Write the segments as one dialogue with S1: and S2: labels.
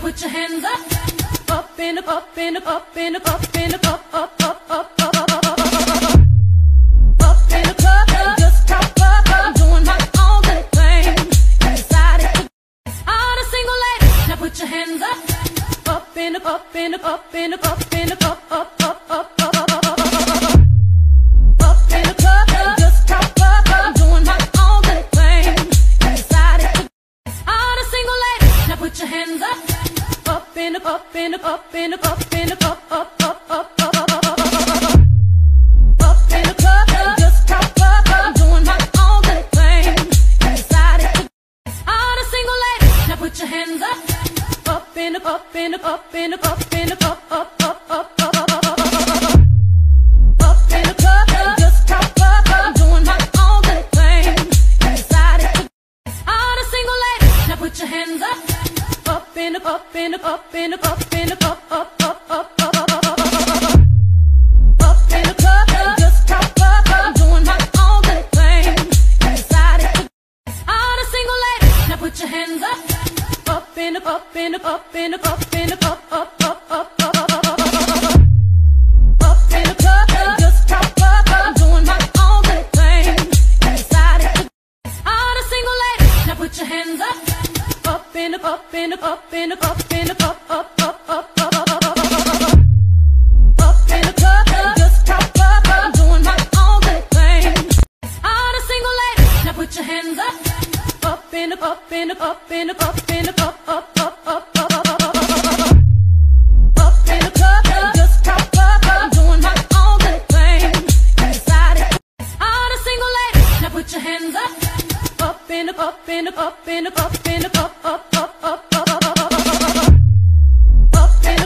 S1: put your hands up, up in the up in the up in the up in the up up up up up up up in the club, just up, I'm doing my own. Decided to all the single ladies, now put your hands up, up the up up up up up up up up Up in the up in the up in the up up up club, just top up, I'm doing my own little thing. Decided to all the single ladies, now put your hands up. Up in the up in the up in the up in up up up up up up up in the up in the up up up up up up up up up in the club, just top up, I'm doing my own thing. Decided to all the single ladies, now put your hands up. Up in the up in the up in the up in the up up up up up up up up Up in the up in the up in the up in the up up up up up in the club, just top up, I'm doing my own single now put your hands up. Up in the up in the up up up up club, just top up, I'm doing my own thing. Decided all the single ladies, now put your hands up. In the up in up in up in the up up up up up up up up up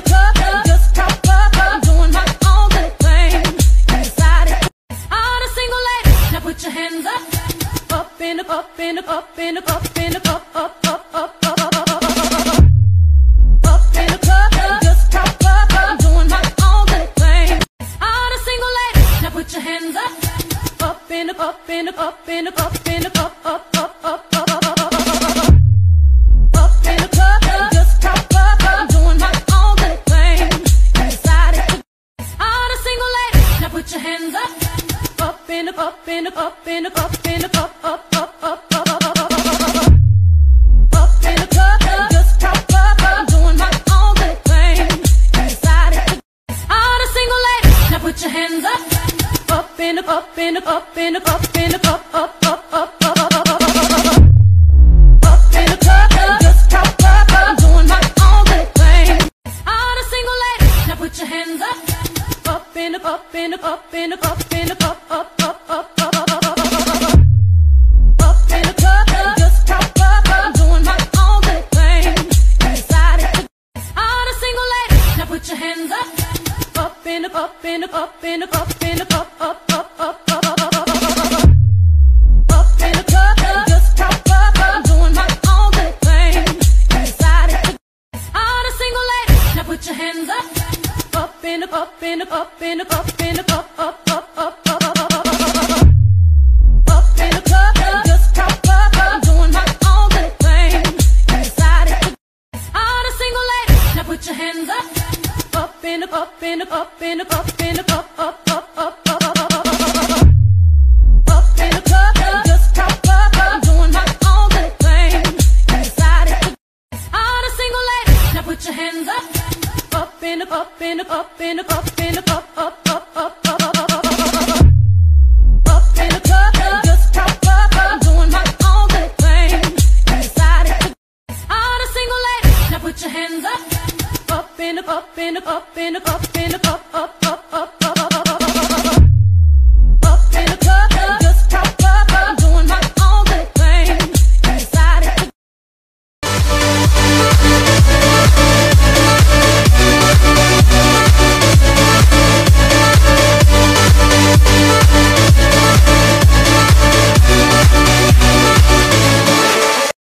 S1: club, just top up, I'm doing my own little thing. Decided all the single ladies, now put your hands up. Up in the up up up up up up up up up up up up club, just top up, I'm doing my own little thing. All the single ladies, now put your hands up. Up in the up in the up in the up in the up up up up up up up up up in the club, just top up, I'm doing my own little thing. Decided all the single ladies, now put your hands up. Up in the up in the up in the up in up up up up up Up in the up in the up in the up up up up up up in the club, just top up, I'm doing my own little thing. All the single ladies, now put your hands up. Up in the up in the up in the up in up up up up up up Up in the up in the up in the up in just top up, I'm doing my own little thing. Decided to all the single ladies, now put your hands up. Up in the up in up up up up up up put your hands up. Up in the up in the up in the up in the up up up up up up up and up and up and up and up up up up up